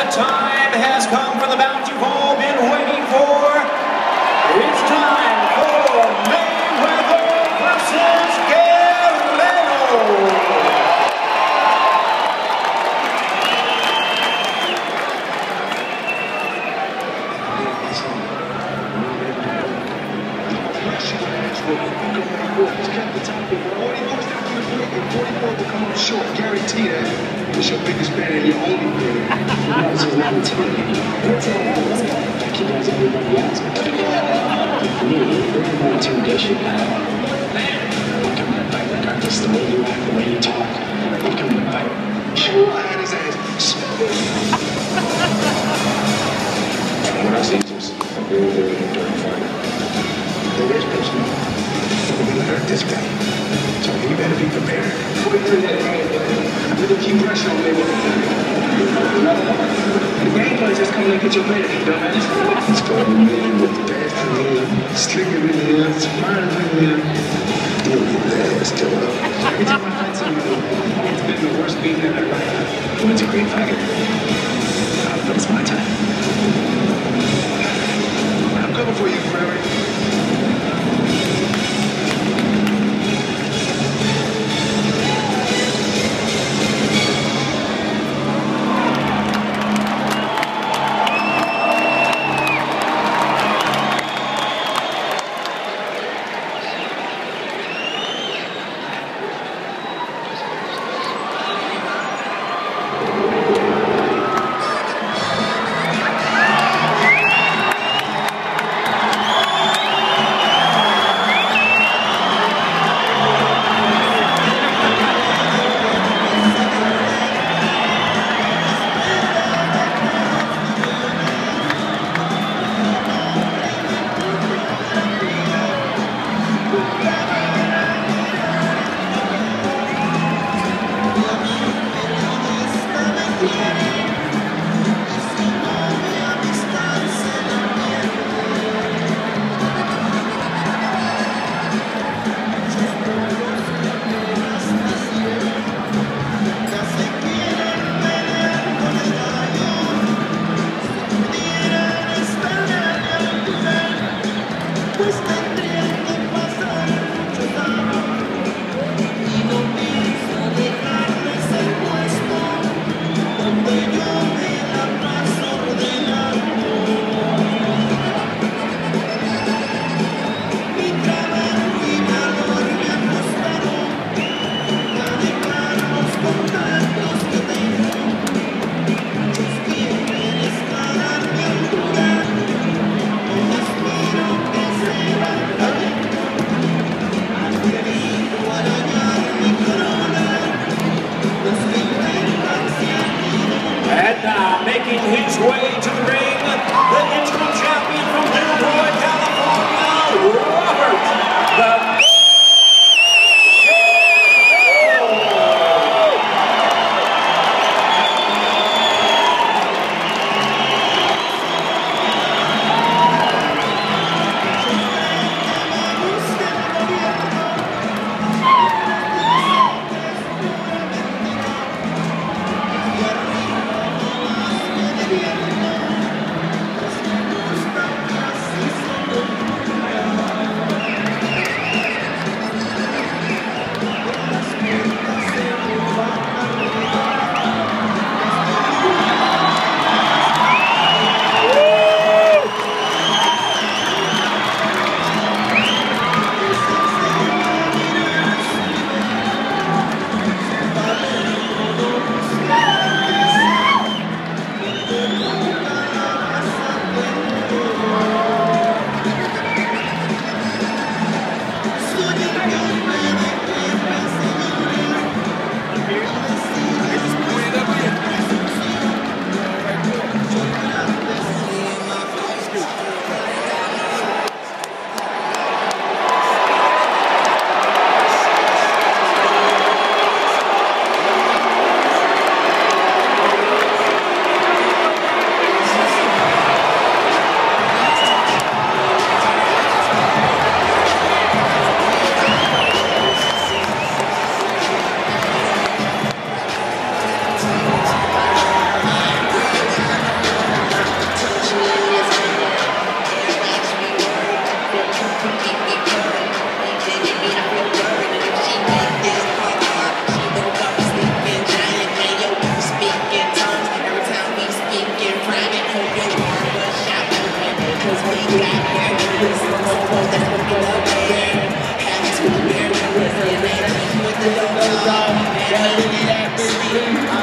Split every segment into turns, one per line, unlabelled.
The time has come for the bout you've all been waiting for. It's time for Mayweather versus Guerrero.
Guarantee It's your biggest fan and your only fan.
That's just not intimidating. That's all I was guys everybody else. For me, there's no intimidation. I'm coming to fight regardless the way you act, the way you talk. I'm coming to fight.
I had his ass.
When I see this, I'm very, very dirty fighter.
It is personal. We're gonna hurt this guy. So you better be prepared. Put through that Little keep pressure on me. The game plan is just coming and get your pay, dumbass.
It's to me with the bad in here, slicker in here, smart in here. Deal with that, still up.
Every time I fight somebody, it's been the worst beating I've ever. Well, it's a great fighter. Uh, but it's my time. I'm coming for you, Prairie.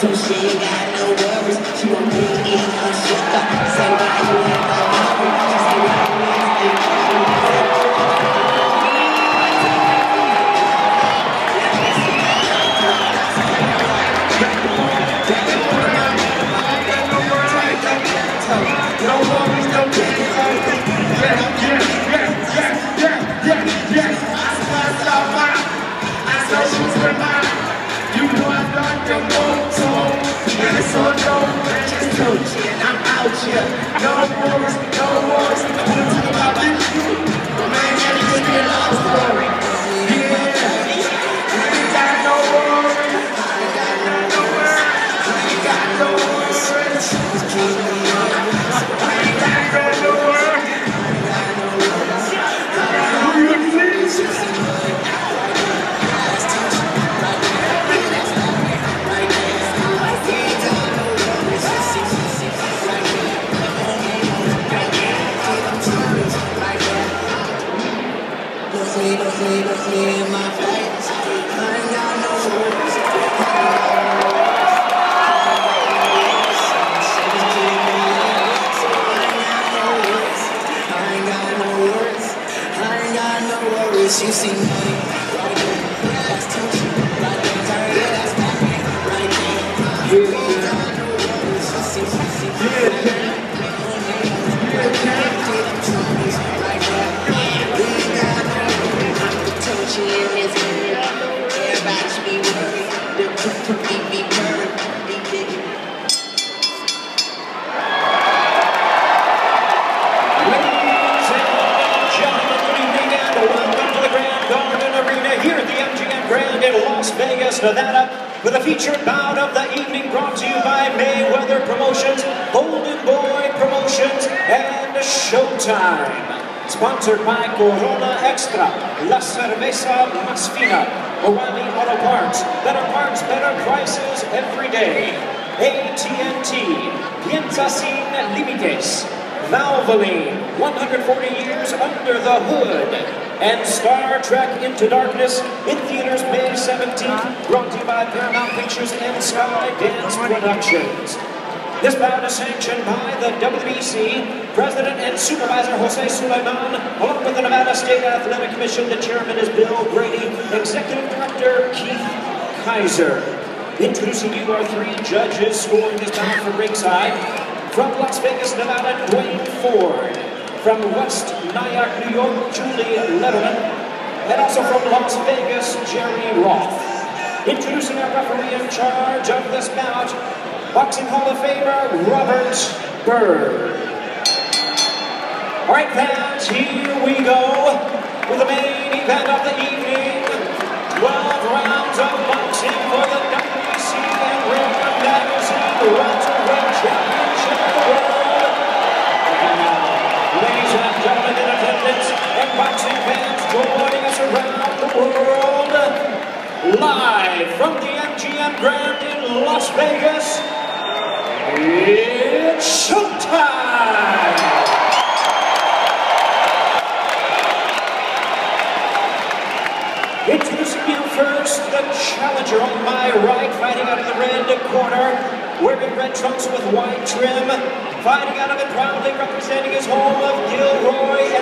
So she got no Say, don't say, don't say in my face I ain't got no worries. You see money right there. That's tension right there. That's popping right there. You ain't got no worries. You see, you see,
Las Vegas, Nevada, with a featured bout of the evening brought to you by Mayweather Promotions, Golden Boy Promotions, and Showtime. Sponsored by Corona Extra, La Cerveza Más Fina, O'Reilly Auto Parts, better parts, better prices every day. AT&T, Piensa sin límites. Valvoline, 140 years under the hood. And Star Trek Into Darkness in theaters May 17th, brought to you by Paramount Pictures and Skydance Productions. This bout is sanctioned by the WBC, President and Supervisor Jose Sulaiman, along with the Nevada State Athletic Commission. The chairman is Bill Brady, Executive Director Keith Kizer. Introducing you our three judges scoring this bout from ringside. From Las Vegas, Nevada, Duane Ford. From West Nyack, New York, Julie Lederman. And also from Las Vegas, Jerry Roth. Introducing our referee in charge of this bout, Boxing Hall of Famer Robert Byrd. All right, fans, here we go with the main event of the evening. 12 rounds of boxing for the WBC and Ring Magazine Welterweight Championship of the World. And now, ladies and gentlemen in attendance and boxing fans joining us around the world, live from the MGM Grand in Las Vegas, it's showtime! Introducing you first, the challenger on my right, fighting out of the red corner, wearing red trunks with white trim, fighting out of it proudly representing his home of Gilroy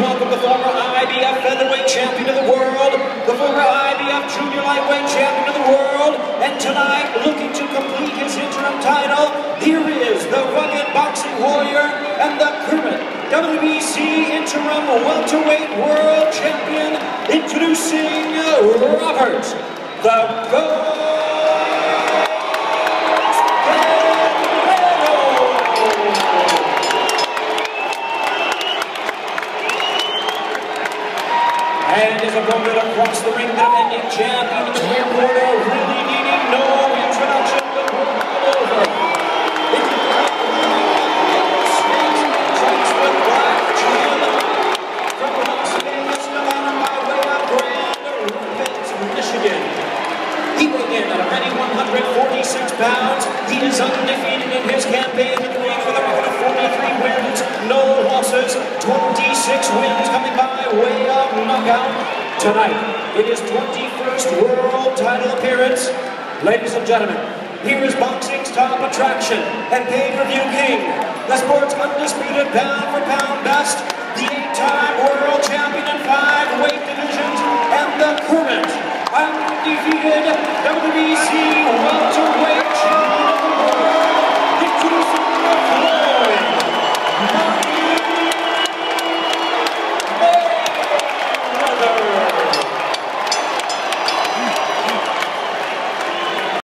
welcome the former IBF featherweight champion of the world, the former IBF junior lightweight champion of the world, and tonight looking to complete his interim title, here is the rugged boxing warrior and the current WBC interim welterweight world champion, introducing Robert, the Ghost across the ring, defending champion the really needing no introduction, the world over. Michigan. He at a ready 146 pounds. He is undefeated in his campaign in the ring with a record of 43 wins, no losses, 26 wins coming by way of knockout. Tonight, it is 21st world title appearance. Ladies and gentlemen, here is boxing's top attraction and pay-per-view king, the sport's undisputed pound-for-pound best,